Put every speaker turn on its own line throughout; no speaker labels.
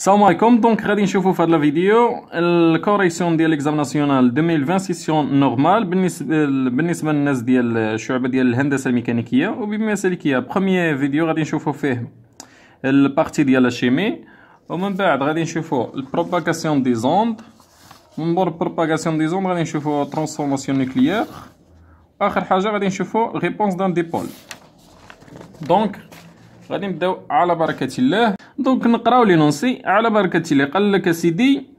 السلام عليكم دونك غادي نشوفوا في هذا الفيديو الكوريكسيون ديال ليكزام ناسيونال 2020 سيسيون نورمال بالنسبة بالنسبة للناس ديال الشعبه ديال الهندسه الميكانيكيه وبما سالكيه بروميير فيديو غادي نشوفوا فيه البارتي ديال الشيمي ومن بعد غادي نشوفوا البروباغاسيون دي زوند من مور البروباغاسيون دي زوند غادي نشوفوا ترانسفورماسيون نوكليير اخر حاجة غادي نشوفوا ريبونس دان ديبول دونك غادي نبداو على بركه الله دونك نقراو لينونسي على بركه الله قال لك سيدي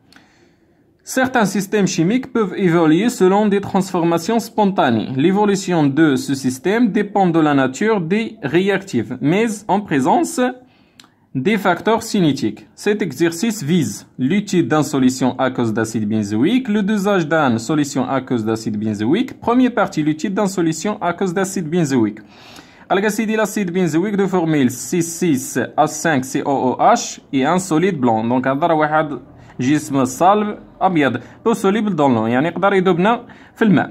Certains systèmes chimiques peuvent évoluer selon des transformations spontanées. L'évolution de ce système dépend de la nature des réactifs, mais en présence des facteurs cinétiques. Cet exercice vise l'étude d'une solution aqueuse d'acide benzoïque, le dosage d'une solution aqueuse d'acide benzoïque. Première partie, l'étude d'une solution aqueuse d'acide benzoïque. Al-Gassidi, l'acide benzoïque de formule C6H5COOH et un solide blanc. Donc, هذا واحد جسم صلب أبيض peu soluble dans l'eau يعني يقدر يذوبنا في الماء.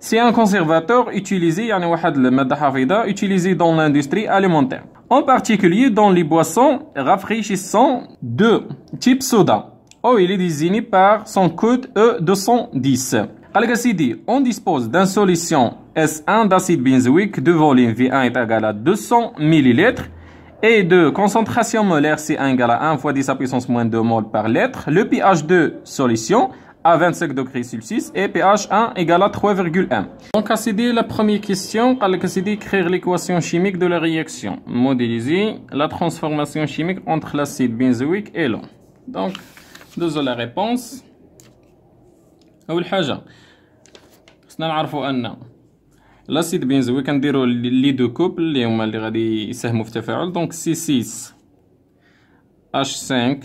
C'est un conservateur utilisé يعني واحد المادة حافظة utilisé dans l'industrie alimentaire. En particulier dans les boissons rafraîchissantes de type soda. Oh, il est désigné par son code E210. Al-Gassidi, on dispose d'une solution S1 d'acide benzoïque de volume V1 est égal à 200 ml et de concentration molaire C1 égale à 1 fois 10 à puissance moins 2 mol par litre. Le pH de solution à 25 degrés Celsius et pH 1 égale à 3,1. Donc, à la première question, al écrire l'équation chimique de la réaction. Modéliser la transformation chimique entre l'acide benzoïque et l'eau. Donc, deux la réponse. أول حاجة خصنا نعرفوا أن لاسيد بنزوي كنديرو لي دو كوبل اللي هما اللي غادي يساهموا في التفاعل دونك سي 6 اش 5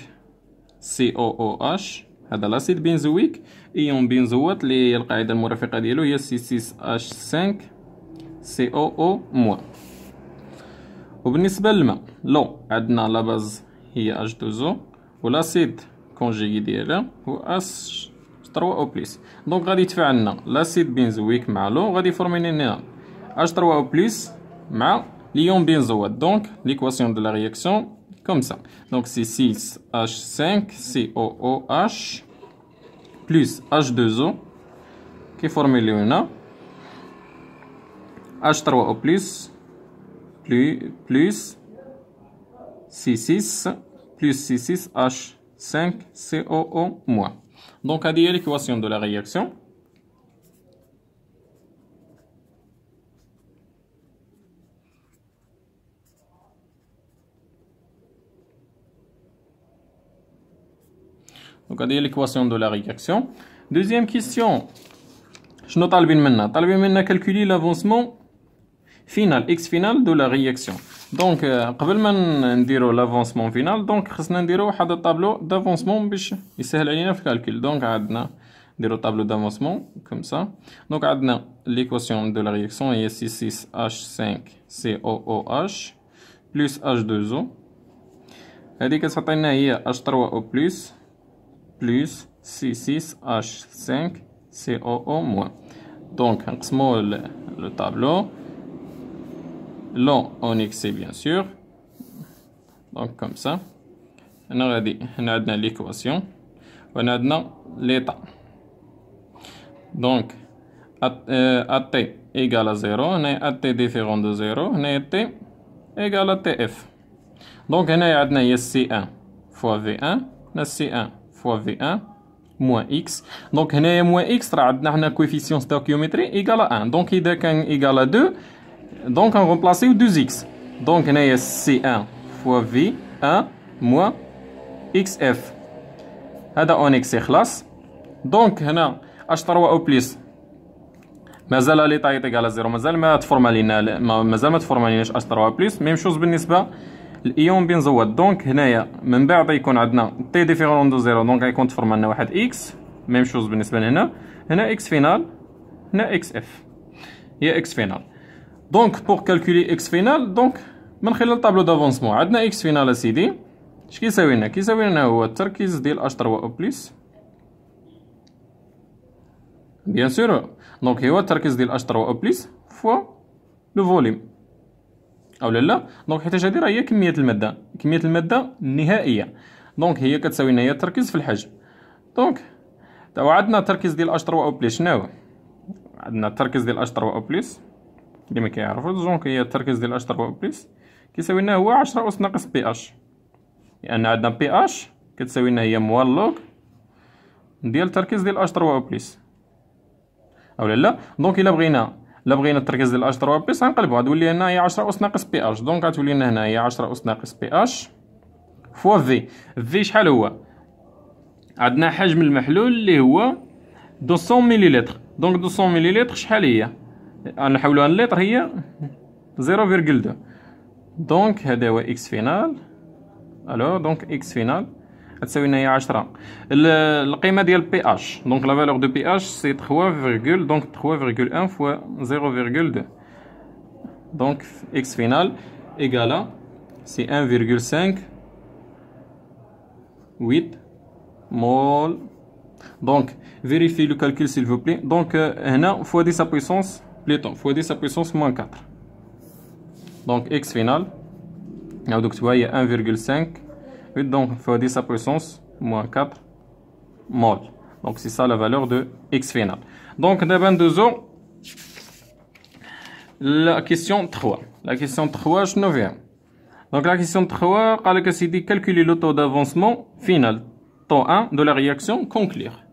سي أو أو اش هذا لاسيد بنزويك ايون بنزوات اللي القاعده المرافقه ديالو هي سي 6 اش 5 سي أو أو موا وبالنسبه للماء لو عندنا لا باز هي اش 2 أو ولاسيد كونجيغي ديالها هو اش 3 او بلس دونك غادي يتفاعل لاسيد بنزويك مع لو غادي يفورمي لنا اش 3 او بلس مع ليون بنزوات دونك ليكواسيون دو لا رياكسيون كوم سا دونك سي 6 اش 5 سي او او اش بلس اش 2 او كيفورمي لنا اش 3 او بلس بلس سي 6 بلس سي 6 اش 5 سي او او موان Donc, à dire l'équation de la réaction. Donc, à dire l'équation de la réaction. Deuxième question. Je note maintenant. maintenant calculer l'avancement final, x final de la réaction. دونك قبل ما نديرو لافونسمون فينال دونك خصنا نديرو واحد الطابلو دافونسمون باش يسهل علينا في الكالكول دونك عندنا نديرو طابلو دافونسمون كوم سا دونك عندنا ليكواسيون دو لا رياكسيون هي سي 6 اش 5 سي او او اش بلس اش 2 او هادي كتعطينا هي اش 3 او بلس بلس سي 6 اش 5 سي او او موان دونك نقسمو لو طابلو long en excès bien sûr donc comme ça on a l'équation on a l'état donc AT euh, égale à 0 on a AT différent de 0 on a T égale à TF donc on a C1 fois V1 on a C1 fois V1 moins x donc on a moins x on a coefficient stoichiométrique égal à 1 donc il est égal à 2 donc on remplace 2x. Donc on a C1 fois V1 moins XF. هذا اون إكس خلاص. دونك هنا اش 3 أو بليس مازال لي طايط على زيرو. مازال ما تفورما لينا مازال ما تفورما ليناش اش 3 بليس ميم شوز بالنسبة الايون بنزوات دونك هنايا من بعد يكون عندنا تي ديفيرون دو زيرو دونك غيكون تفورما لنا واحد إكس ميم شوز بالنسبة لهنا. هنا إكس فينال هنا إكس اف هي إكس فينال دونك بوغ كالكولي إكس فينال دونك من خلال طابلو دافونسمون عندنا إكس فينال اسيدي اش كيساوي لنا كيساوي لنا هو التركيز ديال اش 3 أو بليس بيان سور دونك هو التركيز ديال اش 3 أو بليس فوا لو فوليوم أو لا لا. دونك حيت هادي راه هي كمية المادة. كمية المادة النهائيه دونك هي كتساوي لنا هي التركيز في الحجم. دونك توا عندنا التركيز ديال اش 3 أو بليس شنو هو؟ عندنا التركيز ديال اش 3 أو بليس اللي ما كيعرفوش دونك هي التركيز ديال اش 3 أو بليس كيساوي لنا هو 10 اس ناقص بي اش لأن عندنا بي اش كتساوي لنا هي موال لوغ ديال التركيز ديال اش 3 أو بليس أولا لا؟ دونك إلا بغينا إلا بغينا التركيز ديال اش 3 بلس غنقلبوها تولي لنا هي 10 اس ناقص بي اش دونك غتولي لنا هنا هي 10 اس ناقص بي اش فوا في في شحال هو؟ عندنا حجم المحلول اللي هو 200 مليلتر. دونك 200 مليلتر شحال هي؟ نحولوها للتر هي 0.2 دونك هذا هو اكس فينال الو دونك اكس فينال تساوي لنا هي 10 القيمه ديال بي اش دونك لا فالور دو بي اش سي 3 فيرغول دونك 3.1 فوا 0.2 دونك اكس فينال ايغالا سي 1.5 8 مول دونك فيريفي لو كالكول s'il vous plaît دونك هنا فوا دي سا بويسونس بليتون فوا دي سا بويسونس موان 4 دونك اكس فينال نعاودو كتبوها هي 1.5 8 donc fois 10 à puissance moins 4 mol. Donc c'est ça la valeur de x final. Donc d'abord deux la question 3. La question 3, je ne viens. Donc la question 3, قال لك سيدي calculer le taux d'avancement final. Taux 1 de la réaction conclure.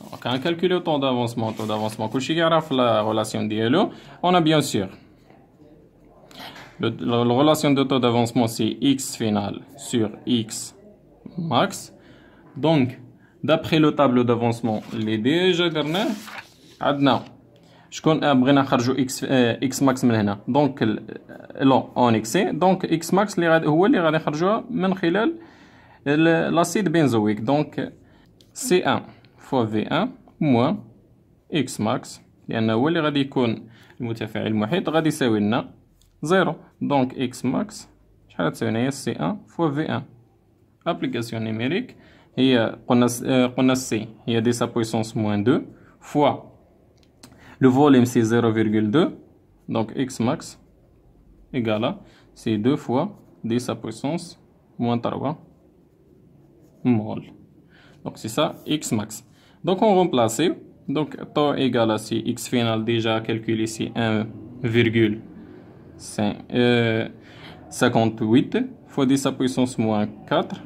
Donc on calcule le taux d'avancement, taux d'avancement كلشي يعرف la relation ديالو. On a bien sûr le, la, la, relation de taux d'avancement, c'est x final sur x max. Donc, d'après le tableau d'avancement, les déjà درناه عندنا شكون بغينا نخرجوا x x max من هنا دونك لون اون اكسي دونك x max اللي غادي هو اللي غادي نخرجوها من خلال لاسيد بنزويك دونك C1 فوا V1 موان x max لأن هو اللي غادي يكون المتفاعل المحيط غادي يساوي لنا زيرو. دونك إكس ماكس شحال تساوي هي سي ان فوا في ان ابليكاسيون نيميريك هي قلنا قلنا سي هي دي سا بويسونس موان دو فوا لو فوليوم سي زيرو فيرغول دو دونك إكس ماكس ايكالا سي دو فوا دي سا بويسونس موان تروا مول دونك سي سا إكس ماكس Donc on remplace. Donc temps égal à si x final déjà calculé ici 1,58 euh, fois 10 à puissance moins 4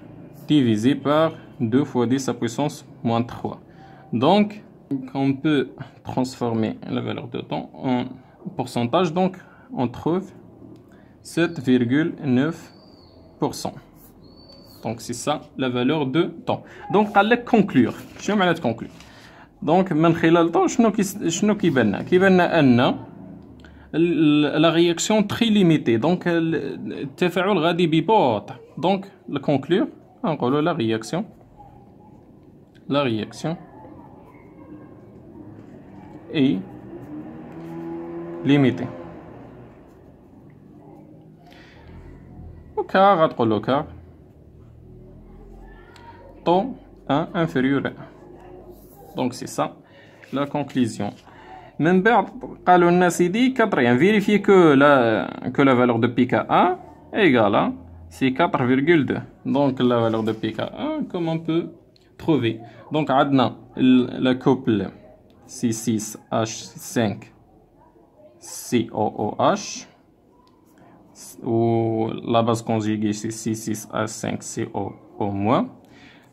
divisé par 2 fois 10 à puissance moins 3. Donc on peut transformer la valeur de temps en pourcentage. Donc on trouve 7,9%. Donc, c'est ça la valeur de temps. Donc, à conclure. Je vais conclure. Donc, من خلال temps, شنو كي شنو كيبان لنا؟ كيبان لنا ان la réaction très limitée donc التفاعل غادي ببطء donc le conclure نقولوا la réaction la réaction est limitée car غتقولوا car taux 1 inférieur à 1 donc c'est ça la conclusion من بعد قالوا لنا سيدي كطريان فيريفي كو لا كو لا فالور دو بي كا 1 ايغالا سي 4,2 دونك لا فالور دو بي كا 1 كومون بو تروفي دونك عندنا لا كوبل سي 6 اش 5 سي او او اش و لا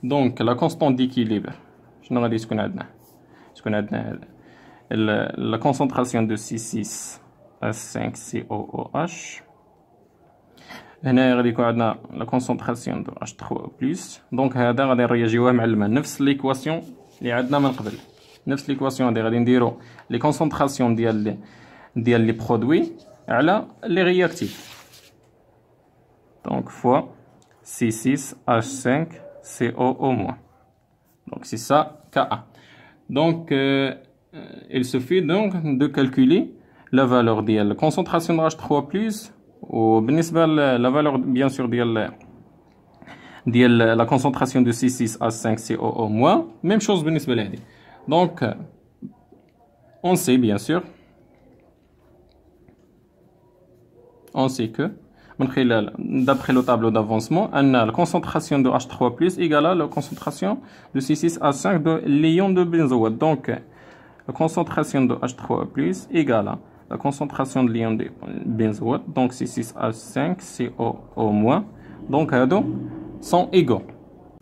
دونك لا كونستون ديكيليبر شنو غادي تكون عندنا تكون عندنا la concentration de C6H5COOH هنا غادي يكون عندنا لا كونسونطراسيون دو H3 بلس دونك هذا غادي نرياجيوه مع الماء نفس ليكواسيون اللي عندنا من قبل نفس ليكواسيون هادي غادي نديرو لي كونسونطراسيون ديال ديال لي برودوي على لي رياكتيف دونك فوا CO moins. Donc c'est ça Ka. Donc euh, euh, il suffit donc de calculer la valeur de la concentration de H3+, ou la valeur bien sûr de la concentration de C6H5CO même chose donc on sait bien sûr on sait que d'après le tableau d'avancement, la concentration de H3 égale à la concentration de C6H5 de l'ion de benzoate. Donc, la concentration de H3 égale à la concentration de l'ion de benzoate, donc C6H5, CO Donc, les deux sont égaux.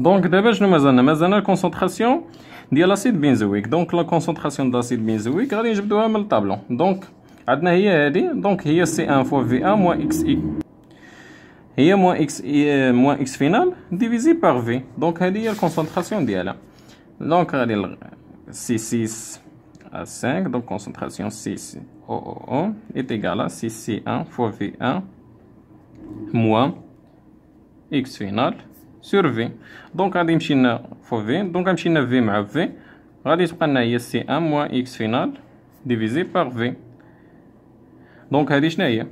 Donc, d'abord, nous avons la concentration de l'acide benzoïque. Donc, la concentration de l'acide benzoïque, je vais vous le tableau. Donc, عندنا هي هذه دونك هي سي ان فوا في ان موان اكس اي هي موان اكس اي موان اكس فينال ديفيزي بار في دونك هذه هي الكونسونطراسيون ديالها دونك غادي سي 6 à 5 donc concentration 6 OO est égal à 6C1 fois V1 moins X final sur V donc غادي يمشي لنا فوا V donc غنمشي لنا V مع V غادي تبقى لنا هي C1 moins X final divisé par V دونك هذه شنو هي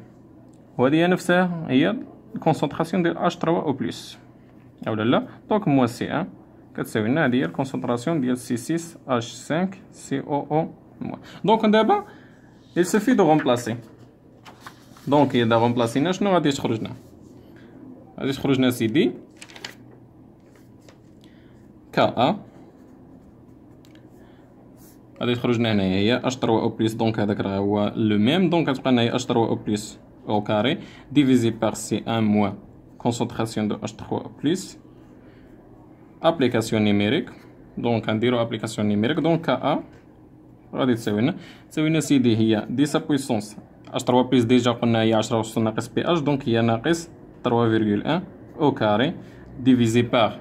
وهذه هي نفسها هي الكونسونطراسيون ديال اش 3 او بلس اولا لا دونك موا سي ان كتساوي لنا هذه هي الكونسونطراسيون ديال سي 6 اش 5 سي او او موا دونك دابا il suffit de remplacer دونك اذا رومبلاسينا شنو غادي تخرج لنا غادي تخرج لنا سي دي كا غادي تخرج لنا هنايا هي اش 3 او بلس دونك هذاك راه هو لو ميم دونك غتبقى لنا هي اش 3 او بلس او كاري ديفيزي بار سي 1 موان كونسونطراسيون دو اش 3 او بلس ابليكاسيون نيميريك دونك غنديرو ابليكاسيون نيميريك دونك كا ا غادي تساوي لنا تساوي لنا سي دي هي دي سا بويسونس اش 3 بلس ديجا قلنا هي 10 أس ناقص بي اش دونك هي ناقص 3,1 او كاري ديفيزي بار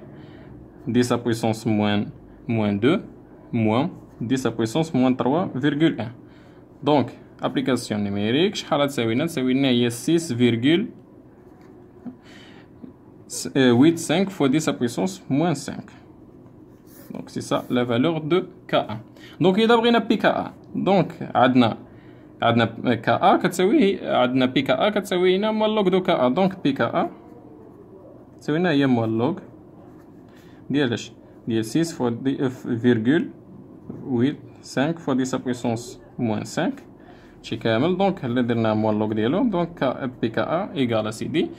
دي سا بويسونس موان موان 2 موان 10 à puissance moins 3,1 donc application numérique شحال تساوي لنا تساوي لنا هي 6,85 fois 10 à puissance moins 5 donc c'est ça la valeur de K1 donc إذا بغينا PKA donc عندنا عندنا كا كتساوي عندنا بي كا كتساوي لنا موال دو كا دونك بي كا تساوي لنا هي موال لوغ ديال اش ديال 6 فوا فيرغول 8 5 fois 10 à puissance moins 5 شي كامل دونك هلا درنا موال لوغ ديالو دونك بي كا ايكال ا سي دي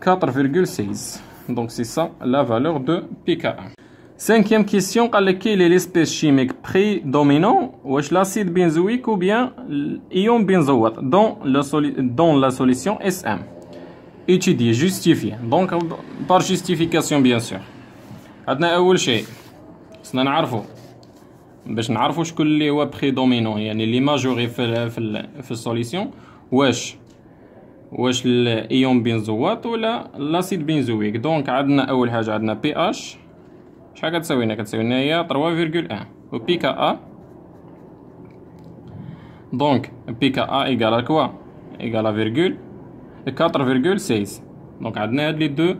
4,16 donc c'est ça la valeur de pKa Cinquième question, quelle est l'espèce chimique prédominante Wesh l'acide benzoïque ou bien l'ion benzoate dans la, dans la solution SM Étudier, justifier. Donc par justification bien sûr. عندنا أول شيء خصنا نعرفو باش نعرفوا شكون اللي هو بريدومينون يعني اللي ماجوري في في, في السوليسيون واش؟ واش الايون بنزوات ولا لاسيد بنزويك دونك عندنا أول حاجة عندنا بي اش شحال كتساوي لنا كتساوي لنا هي 3.1 و كا ا دونك بي كا ا إيكال كوا ايكال فيرغول 4.16 دونك عندنا هاد لي دو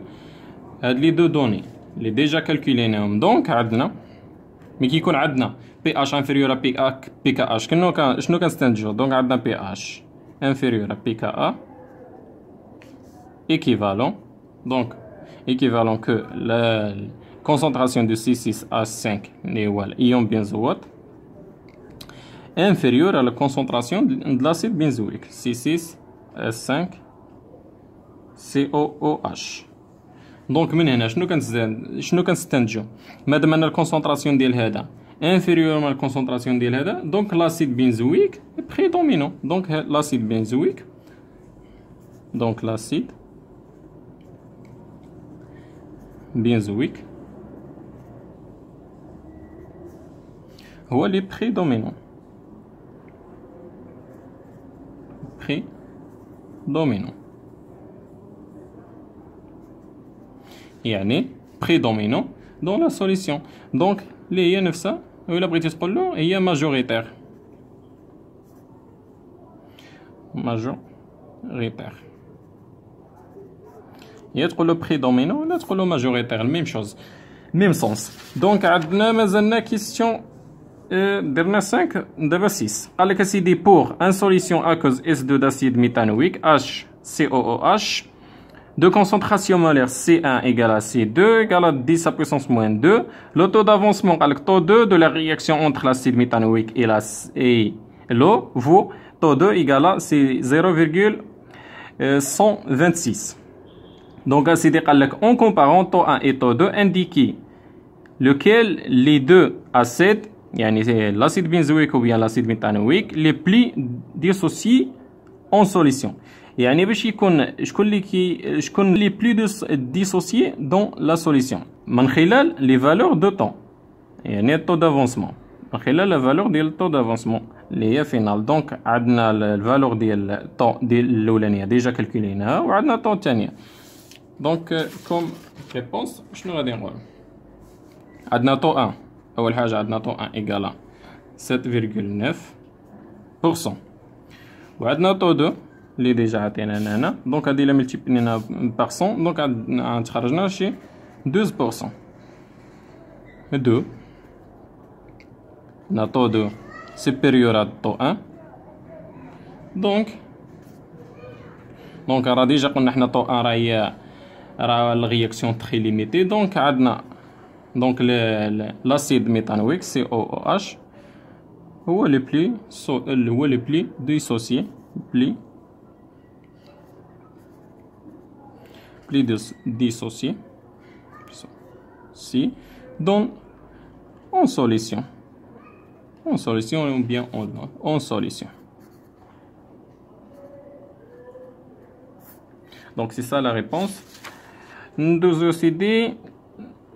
هاد لي دو دوني. لي ديجا كالكوليناهم. دونك عندنا مي كي يكون عندنا بي اش انفيريور ا بي ا بي كا اش شنو كان شنو كنستنتجو دونك عندنا بي اش انفيريور ا بي كا ا équivalent donc équivalent que la concentration de C6H5 اللي هو الإيون benzoate inférieure à la concentration de l'acide benzoïque C6H5 COOH دونك من هنا شنو كنستنتجو شنو كنستنتجو مادام ان الكونسونطراسيون ديال هذا انفيريور من الكونسونطراسيون ديال هذا دونك لاسيد بنزويك بريدومينون دونك لاسيد بنزويك دونك لاسيد بنزويك هو لي بريدومينون بريدومينون يعني prédominant dans la solution donc اللي هي نفسها ولا بغيتي تقول له هي ماجوريتير ماجوريتير هي تقول له بريدومينون ولا تقول له ماجوريتير الميم شوز ميم سونس دونك عندنا مازالنا كيستيون درنا 5 دابا 6 قال لك اسيدي بور ان سوليسيون اكوز اس 2 داسيد ميثانويك اش سي او او اش de concentration molaire C1 égale à C2 égale à 10 à puissance moins 2. Le taux d'avancement avec taux 2 de la réaction entre l'acide méthanoïque et l'eau vaut taux 2 égale à 0,0 126 donc en comparant taux 1 et taux 2 indiquez lequel les deux acides l'acide benzoïque ou bien l'acide méthanoïque les plus dissociés en solution يعني باش يكون شكون اللي كي شكون لي بلو ديسوسيي دون لا سوليسيون من خلال لي فالور دو طون يعني الطو دافونسمون من خلال لا فالور ديال الطو دافونسمون اللي هي فينال دونك عندنا الفالور ديال الطو ديال الاولانيه ديجا كالكوليناها وعندنا الطو الثانيه دونك كوم ريبونس شنو غادي نقول عندنا طو 1 اول حاجه عندنا طو 1 ايكالا 7,9% وعندنا طو 2 اللي ديجا عطينا هنا دونك هادي الا ملتيبلينا بارسون دونك عاد خرجنا شي 12% 2 na taux 2 supérieur à taux 1 دونك دونك راه ديجا قلنا حنا طو 1 راهي راه الرياكسيون تري ليميتي دونك عندنا دونك لاسيد ميثانويك سي او او اش هو لي بلي هو لي بلي ديسوسيي بلي Plus dissociés si donc en solution. En solution ou bien en, solution. Donc c'est ça la réponse. Nous aussi dit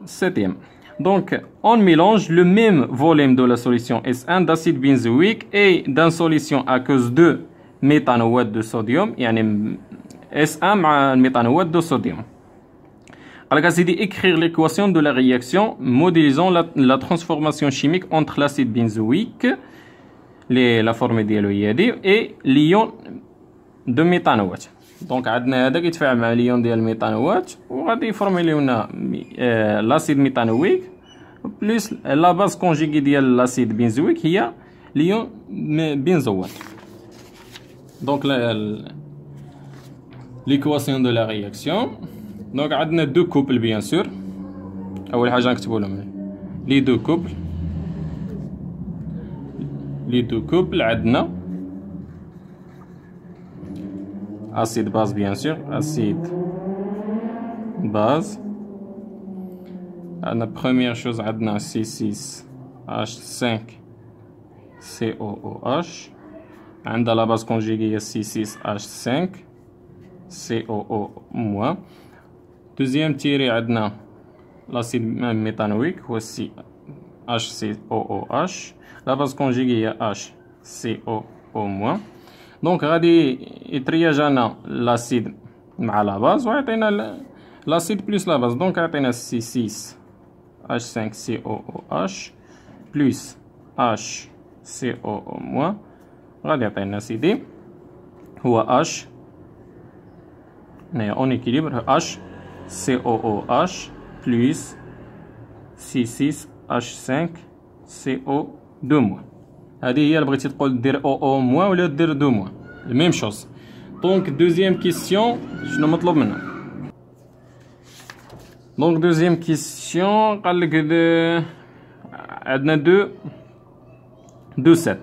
septième. Donc, on mélange le même volume de la solution S1 d'acide benzoïque et d'une solution cause de méthanoate de sodium, SA مع الميثانوات دو صوديوم قال لك سيدي écrire l'équation de la réaction modélisant la, la transformation chimique entre l'acide benzoïque les, la forme ديالو هي دي et l'ion de méthanoات دونك عندنا هذا كيتفاعل مع ليون ديال الميثانوات وغادي يفورمي لنا لاسيد ميثانويك بلس لا باز كونجيغي ديال لاسيد بنزويك هي ليون بنزوات دونك ليكواسيون دو لا رياكسيون دونك عندنا دو كوبل بيان سور أول حاجة نكتبوا لهم. لي دو كوبل لي دو كوبل عندنا اسيد باز بيان سور اسيد باز عندنا بروميير شوز عندنا سي 6 اش 5 سي أو أو اش عندها لا باز كونجيغيه سي 6 اش 5 COO-. Deuxième tiré, عندنا l'acide méthanoïque هو C HCOOH. La base conjuguée est HCOO-. Donc غادي يترياج انا l'acide مع la base ويعطينا l'acide plus la base donc يعطينا C6 H5COOH plus HCOO- غادي يعطينا سيدي هو H en équilibre H COOH plus C6H5 CO2 هذه هي اللي بغيتي تقول دير او او موان ولا دير دو موان الميم شوز دونك دوزيام كيسيون شنو مطلوب منا دونك دوزيام كيسيون قال لك عندنا دو دو سيت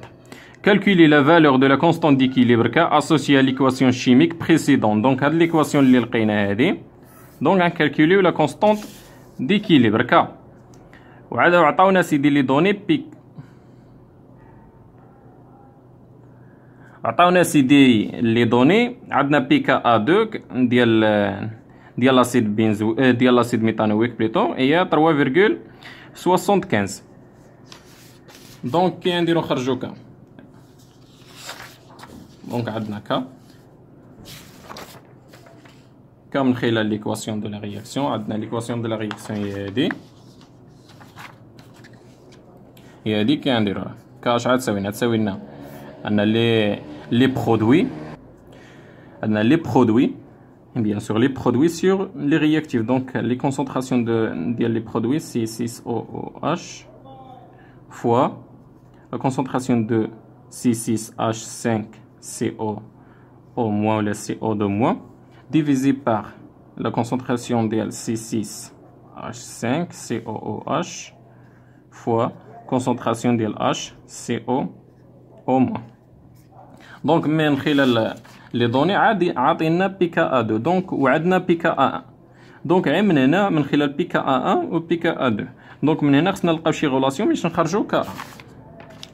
Calculer la valeur de la constante d'équilibre K associée à l'équation chimique précédente. Donc, à l'équation اللي لقينا هذه donc calculer la constante d'équilibre K. وعاد عطاونا سيدي لي دوني بيك عطاونا سيدي لي دوني عندنا بي كا ا 2 ديال ديال لاسيد بنزو ديال لاسيد ميثانويك بليتو هي 3.75 دونك كي نديرو نخرجو كا دونك عندنا ك ك من خلال ليكواسيون دو لا رياكسيون عندنا ليكواسيون دو لا رياكسيون هي هادي هي هادي كي نديروها ك اش عاد تساوي لنا تساوي لنا عندنا لي لي برودوي عندنا لي برودوي bien sûr les produits sur les réactifs donc les concentrations de, de les produits c'est 6OOH fois la concentration de C6H5 CO au moins le CO2 moins, divisé par la concentration d'LC6H5COOH fois concentration d'LH CO au moins. Donc, من خلال les données عادي عطينا PKA2 donc وعندنا PKA1 دونك من هنا من PKA1 و PKA2 دونك من هنا خصنا نلقاو شي غولاسيون باش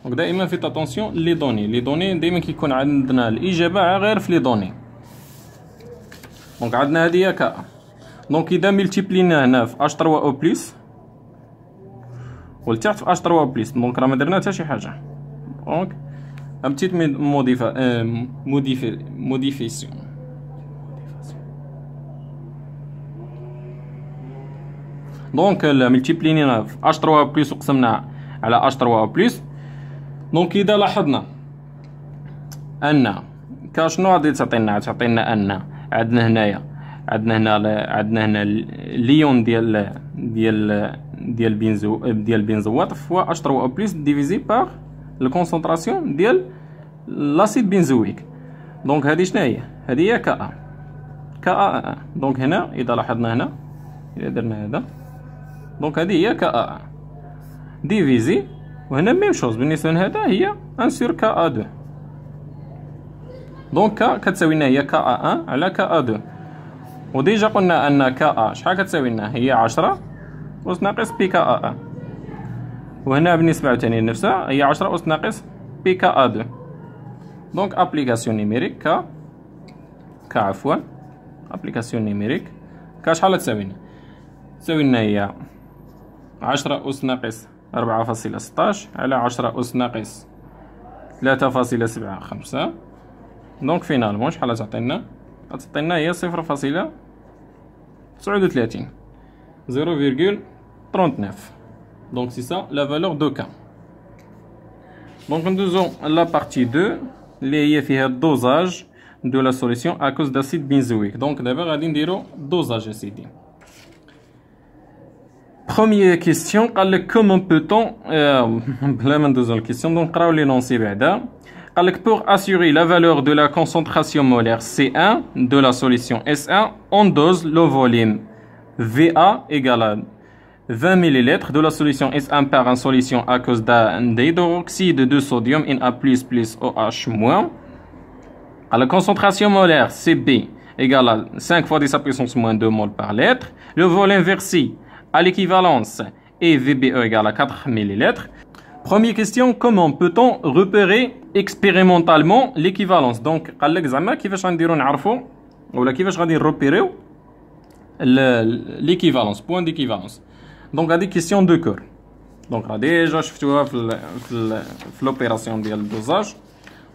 دونك دائما في اتونسيون لي دوني لي دوني دائما كيكون عندنا الإجابة غير في لي دوني دونك عندنا هذه كا دونك إذا ملتيبلينا هنا في اش 3 أو بليس ولتحت في اش 3 بليس دونك راه ما درنا حتى شي حاجة. دونك ام بتيت موديفا موديفي موديفيسيون دونك ملتيبلينا في اش 3 بليس وقسمنا على اش 3 بليس دونك اذا لاحظنا ان كاشنو غادي تعطينا تعطينا ان عندنا هنايا عندنا هنا عندنا هنا ليون ديال ديال ديال بنزو ديال بنزوات فوا اش 3 أو بلس ديفيزي باغ الكونسونطراسيون ديال لاسيد بنزويك دونك هذه شنو هي هذه هي كا كا دونك هنا اذا لاحظنا هنا اذا درنا هذا دونك هذه هي كا ديفيزي وهنا ميم شوز بالنسبة لهذا هي ان سور كا 2 دونك كا كتساوي لنا هي كا 1 على كا 2 وديجا قلنا أن كا شحال كتساوي لنا؟ هي 10 أس ناقص بي كا أ وهنا بالنسبة عاوتاني لنفسها هي 10 أس ناقص بي كا دو دونك أبليكاسيون نيميريك كا كا عفوا. أبليكاسيون نيميريك كا شحال تساوي لنا؟ تساوي لنا هي 10 أس ناقص أربعة فاصلة ستاش على عشرة أس ناقص ثلاثة فاصلة سبعة خمسة. دونك فينالمون شحال تعطينا تعطينا هي صفر فاصلة تسعود وثلاثين. زيرو فيرغول ترونت نوف دونك سي سا لا فالور دو كان دونك ندوزو لابارتي دو لي هي فيها الدوزاج دو لا سوليسيون اكوز داسيد بنزويك دونك دابا غادي نديرو الدوزاج اسيدي Première question, comment peut-on... Euh, deuxième question, donc on va pour assurer la valeur de la concentration molaire C1 de la solution S1, on dose le volume VA égale 20 ml de la solution S1 par en solution à cause d'un de sodium Na++ OH-. À la concentration molaire CB égale 5 fois 10 puissance moins 2 mol par litre. Le volume versé à l'équivalence et VBE égale à 4000 les lettres. Première question, comment peut-on repérer expérimentalement l'équivalence? Donc, à l'examen, qui va changer un arfo? Ou la qui va changer repérer l'équivalence, point d'équivalence. Donc, à des questions de cœur. Donc, déjà, je suis l'opération de dosage.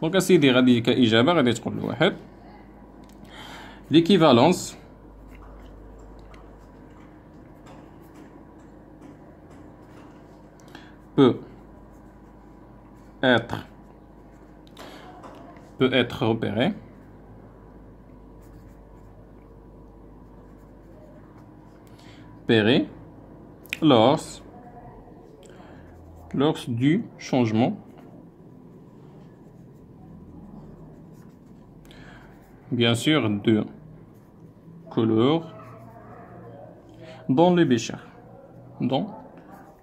Donc, il y a des à dire l'équivalence. Peut être peut être repérée lors, lors du changement. Bien sûr de couleur dans le bécher dans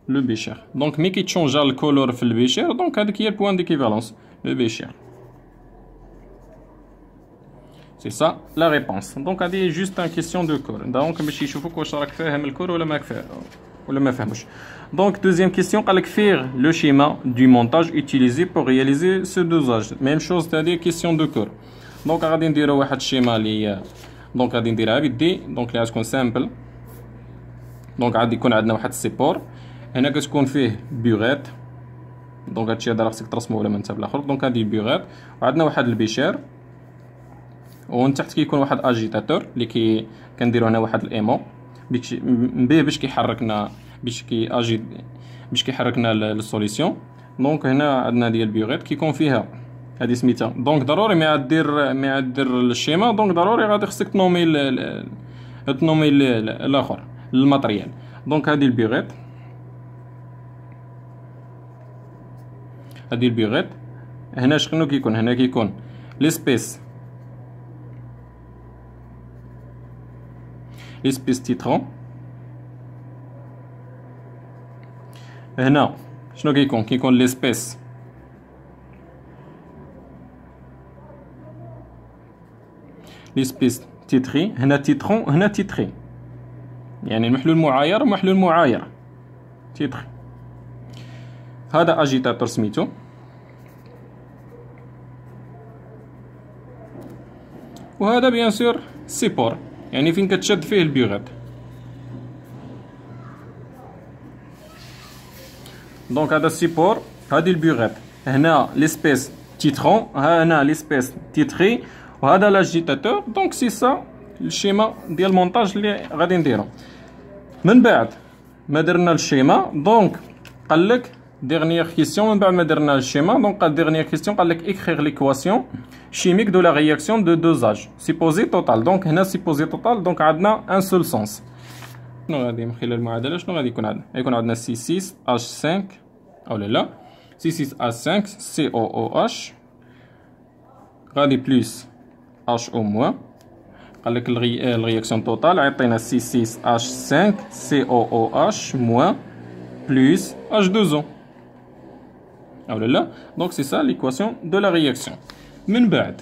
le bécher. Donc, mais qui change le color le bécher, donc avec qui est le point d'équivalence, le bécher. C'est ça la réponse. Donc, c'est juste une question de corps. Donc, je vais vous le corps ou le. Donc, deuxième question, faire le schéma du montage utilisé pour réaliser ce dosage? Même chose, c'est-à-dire question de corps. Donc, غادي نديرو واحد الشيما اللي دونك غادي نديرها بيدي دونك اللي غتكون سامبل دونك غادي يكون عندنا واحد هنا كتكون فيه بيغات دونك هادشي هذا راه خصك ترسمو ولا من تاب الآخر. دونك هادي بيغات وعندنا واحد البيشير. ومن تحت كيكون واحد اجيتاتور اللي كي كنديرو هنا واحد الإيمو. بيه باش كيحركنا باش كي أجي باش كيحركنا السوليسيون دونك هنا عندنا ديال بيغيت كيكون فيها هذه سميتها. دونك ضروري مع دير مع دير الشيما. دونك ضروري غادي خصك تنومي تنومي الآخر الماتريال. دونك هذه البيغيت ادير بيغيط هنا شنو كيكون؟ هنا كيكون ليسبيس. ليسبيس تيترون. هنا شنو كيكون؟ كيكون ليسبيس. ليسبيس تيتري هنا تيترون هنا تيتري. يعني المحلول المعاير محلول معاير. تيتري. هذا اجيتاتور سميتو وهذا بيان سور سيبور يعني فين كتشد فيه البيغات دونك هذا السيبور هذه البيغات هنا ليسبيس تيترون هنا ليسبيس تيتري وهذا لاجيتاتور دونك سي سا الشيما ديال المونتاج اللي غادي نديرو. من بعد ما درنا الشيما دونك قال لك ديرنيير كيسيون من بعد ما درنا الشيما دونك قال ديرنيير كيسيون قال لك اكريغ ليكواسيون chimique de la réaction de dosage supposé total donc هنا supposé total donc عندنا un seul sens شنو غادي من خلال المعادله شنو غادي يكون عندنا يكون عندنا C6H5 او لا لا C6H5 COOH غادي بلس HO موان قال لك الرياكسيون توتال عطينا C6H5 COOH موان بلس H2O او لا لا دونك سي سا ليكواسيون دو لا رياكسيون من بعد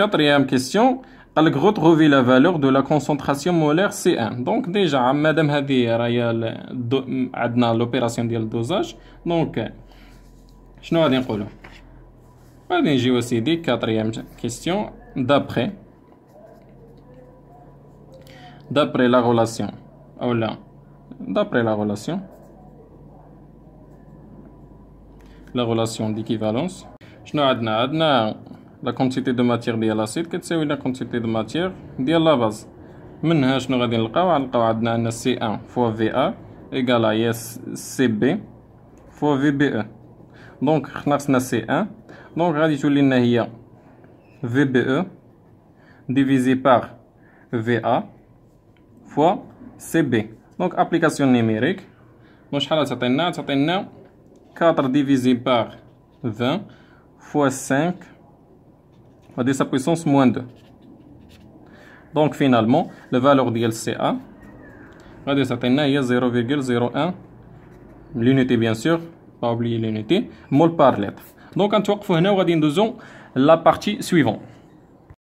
quatrième question قال لك retrouver la valeur de la concentration molaire C1 دونك ديجا مادام هذه راهي عندنا لوبيراسيون ديال الدوزاج دونك شنو غادي نقولو غادي نجيو سيدي كاتريام كيستيون دابخي d'après la relation ou là d'après la relation la relation d'équivalence شنو عندنا عندنا لا كونتيتي دو ماتيغ ديال لاسيد كتساوي لا كونتيتي دو ماتيغ ديال لا باز منها شنو غادي نلقاو غنلقاو عندنا ان سي ان فوا في ا ايكال هي سي بي فوا في بي او دونك خصنا سي ان دونك غادي تولي لنا هي في بي او ديفيزي بار في ا فوا سي بي دونك ابليكاسيون نيميريك دونك شحال تعطينا تعطينا 4 divisé par 20 fois 5 va dire sa puissance moins 2. Donc finalement, la valeur de LCA va dire 0,01 l'unité bien sûr, pas oublier l'unité, mol par lettre. Donc on va nous la partie suivante.